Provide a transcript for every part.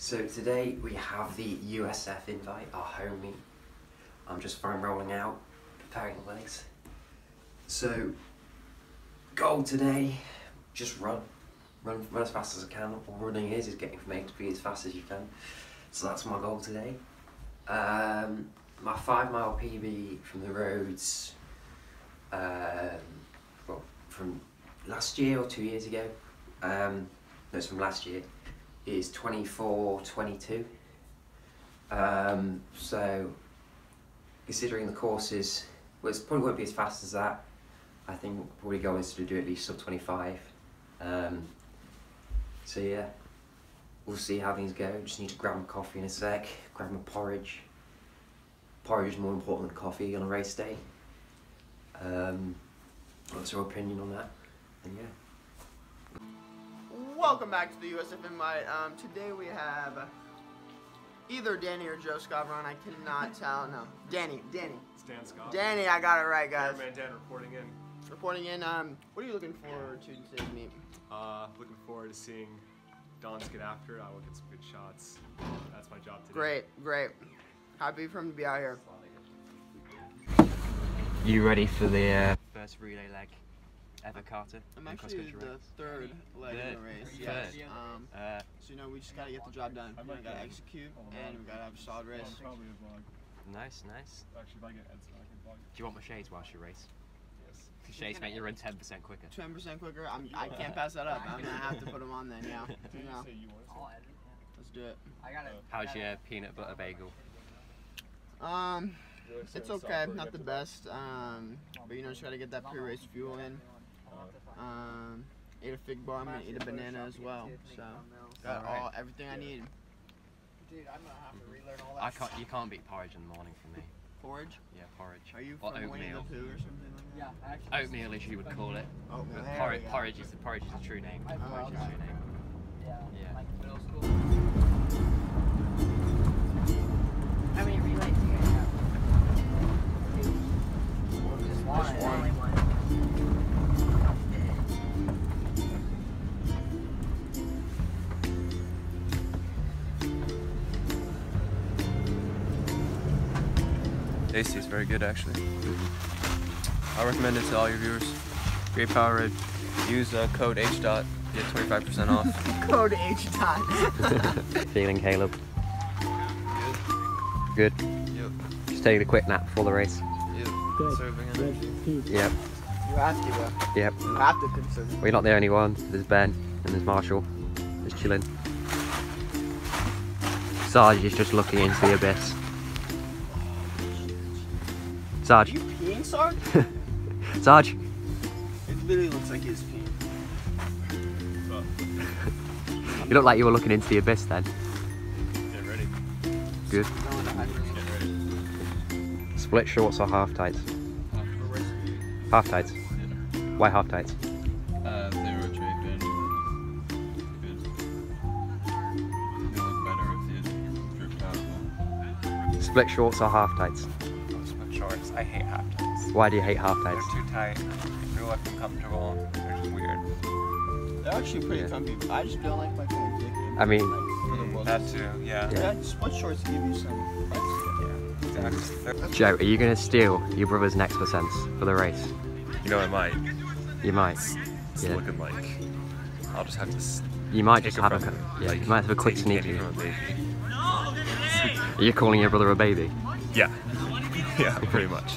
So today we have the USF invite, our home meet. I'm just foam rolling out, preparing the legs. So, goal today, just run. Run, run as fast as I can. All running is, is getting from A to B as fast as you can. So that's my goal today. Um, my five mile PB from the roads, um, well, from last year or two years ago, um, no, it's from last year, is 24 22. Um, so, considering the courses, well, it probably won't be as fast as that. I think we'll probably go going to do at least sub 25. Um, so, yeah, we'll see how things go. Just need to grab my coffee in a sec, grab my porridge. Porridge is more important than coffee on a race day. Um, what's your opinion on that? And yeah. Welcome back to the USF Invite. Um, today we have either Danny or Joe Skovron. I cannot tell. No, Danny. Danny. Stan Scott. Danny, I got it right, guys. Cameraman Dan reporting in. Reporting in. Um, what are you looking forward to today's meet? Uh, looking forward to seeing Dons get after it. I will get some good shots. That's my job today. Great, great. Happy for him to be out here. You ready for the uh, first relay leg ever, Carter? I'm in actually the race? third leg in the Third. race. Third. Um, Uh, so you know we just gotta get the job done. We gotta execute and we gotta have a solid race. Probably a vlog. nice, nice. Actually, if I get Edson, I can vlog. Do you want my shades whilst you race? Yes. Shades make you run 10% quicker. Ten percent quicker. I'm, I can't pass that up. I'm gonna have to put them on then. Yeah. You Yeah. say you wanted to? I'll edit it. Let's do it. I got it. How's your peanut butter bagel? Um, it's okay. Not the best. Um, but you know, just gotta get that pre-race fuel in. Um, ate a fig bar. I'm gonna eat a banana as well. So got Alright. all everything I need. Dude, I'm gonna have to relearn all that. I can't. You can't beat porridge in the morning for me. Porridge. Yeah, porridge. Are you Or from Winnie the oatmeal. Pooh or something like Yeah, actually. Oatmeal, as you would call it. Oatmeal. But porridge, porridge is the porridge is the true name. Oh, Porridge is the true name. Yeah, Yeah. like middle school. How many relays do you guys have? Just one. Just one. Only one. Tasty, it's very good actually. I recommend it to all your viewers. Grape Powerade. Use uh, code H dot, get 25% off. Code H dot. Feeling, Caleb? Good. Yep. Just taking a quick nap before the race. Yep. Serving energy. Yep. You have to, bro. Yep. You have to conserve. We're not the only one. There's Ben and there's Marshall. Just chilling. Sarge is just looking into the abyss. Are Sarge. you peeing, Sarge? Sarge. It literally looks like he's peeing. You look like you were looking into the abyss then. Get ready. Good. Going to hyper. Get ready. Split shorts or half tights? Half tights. Why half tights? Uh, they rotate in. Good. They look better if you drip out. Split shorts or half tights? Split shorts. I hate half tights. Why do you hate half tights? They're too tight. I feel like uncomfortable. They're just weird. They're actually pretty Yeah. comfy. I just don't like my fucking dick. I mean- Like, for the Mm, look. that too. Yeah. Yeah. Yeah, split shorts give you some. privacy. Exactly. Joe, are you going to steal your brother's next percents for the race? You know I might. You might. It's Yeah. looking like I'll just have to You might take just a have a, breath, co- yeah, like, you might have a quick taking sneaky. candy from a baby. Are you calling your brother a baby? Yeah. Yeah, pretty much.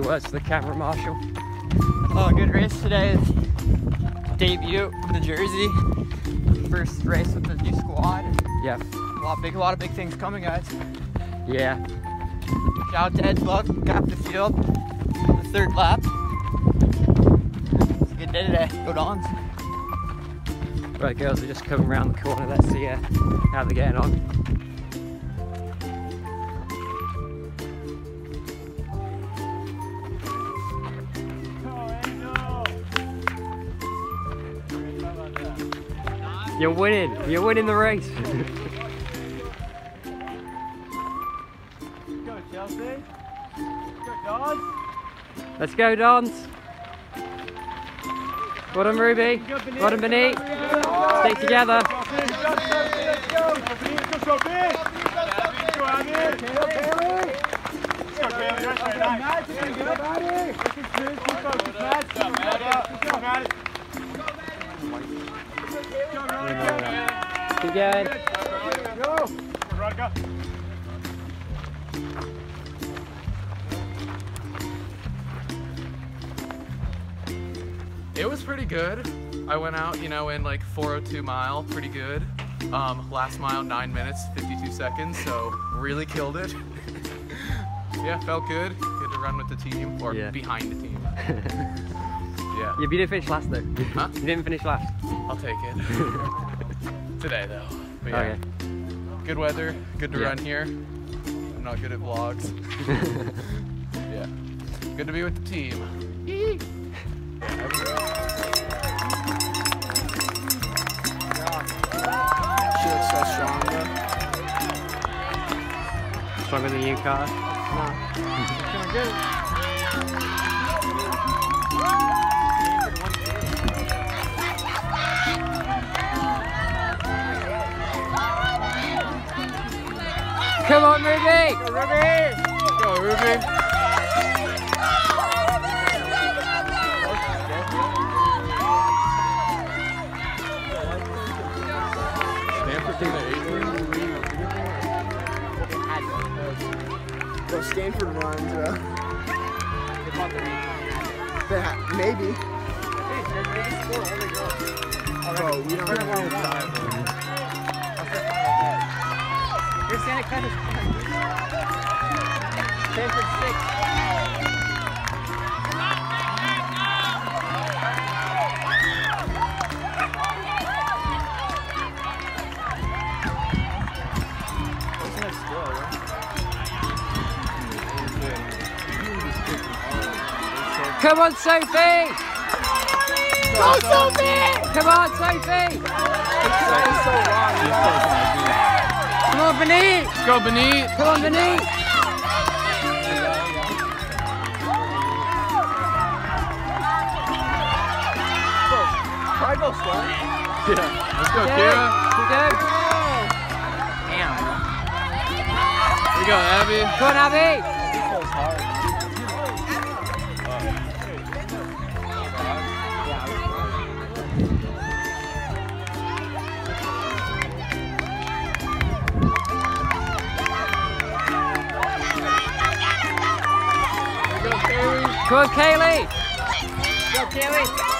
Whiz, the camera marshal. Oh, good race today. Debut with the jersey. First race with the new squad. Yeah. A lot big, a lot of big things coming, guys. Yeah. Shout out to Ed Buck, got the field. The third lap. It's a good day today. Go Dons. Right, girls are just coming around the corner. Let's see uh, how they're getting on. You're winning. You're winning the race. Go, Chelsea. Go, Dodge. Let's go, Dons. Well done, Ruby. Well done, Baneet. Stay together. Let's go, Abby. Looking smooth. Keep focused, Matt. Good job, Matt. Good job, Matt. Go, Veronika. Keep going. Go. Veronika. It was pretty good. I went out, you know, in like 402 mile, pretty good. Um, last mile, 9 minutes, 52 seconds, so really killed it. yeah, felt good. Good to run with the team, or Yeah. behind the team. yeah, You didn't finish last though. Huh? You didn't finish last. I'll take it. Today, though. But yeah, Okay. good weather, good to Yeah. run here. I'm not good at vlogs. yeah, good to be with the team. She looks so strong, bro. Stronger than you, car. Come on, Ruby! Go, Ruby! Stanford thing at 18? Bro, Stanford runs, bro. They ha- maybe. Bro, we don't have any time. Here's Santa Claus. Stanford six. Wasn't it still, right? Come on, Sophie! Go, Sophie! Come on, Sophie! Come on, Baneet! Let's go, Baneet. Come on, Baneet! Let's go, Kira. Keep going. Here we go, Abby. Come on, Abby! Come Kaylee! Go, Kaylee!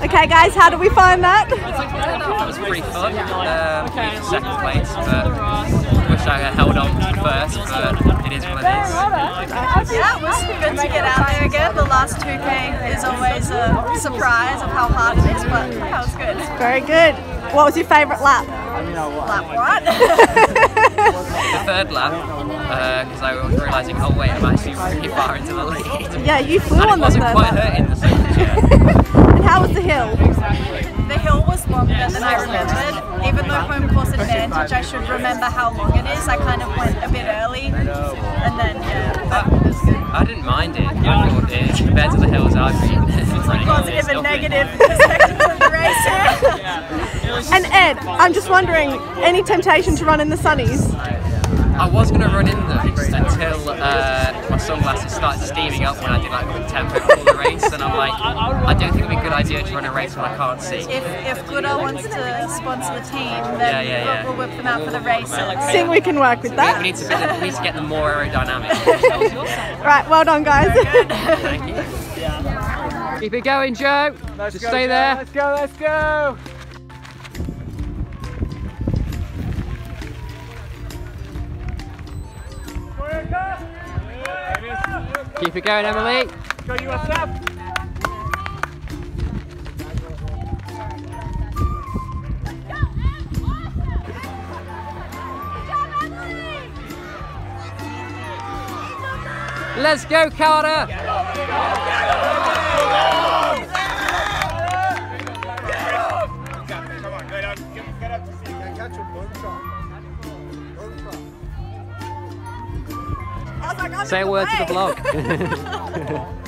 Okay, guys, how did we find that? That was pretty fun. Um, second place, but wish I had held on to first, but it is what it is. Yeah, it was good to get out there again. The last 2K is always a surprise of how hard it is, but yeah, it was good. Very good. What was your favourite lap? Lap what? The third lap, because I was realising, oh wait, I'm actually really far into the lead. Yeah, you flew and on it the wasn't third quite hurting the second yet. And how was the hill? The hill was longer than I remembered. Even though home course advantage, I should remember how long it is. I kind of went a bit early, and then yeah, it was. I didn't mind it. I thought it, compared to the hills I've been running on, Positive it's and still pretty negative good. perspective of the race. And Ed, I'm just wondering, any temptation to run in the sunnies? I was going to run in them until uh, my sunglasses started steaming up when I did like quick tempo before the race, and I'm like, I don't think it'd be a good idea to run a race when I can't see. If if Goodr wants to sponsor the team, Yeah, then yeah, yeah. We'll, we'll whip them out for the races. Think we can work with that? we need to get, we need to get them more aerodynamic. Right, well done, guys. Thank you. Keep it going, Joe. Let's Just go, stay Joe, there. Let's go, let's go. Keep it going, Emily. Go USF. Let's go, Carter! Come on, get up, get, get up to see. Catch him, don't try. Don't try. I was like, I'm Say a word to the way. Vlog. Hello there.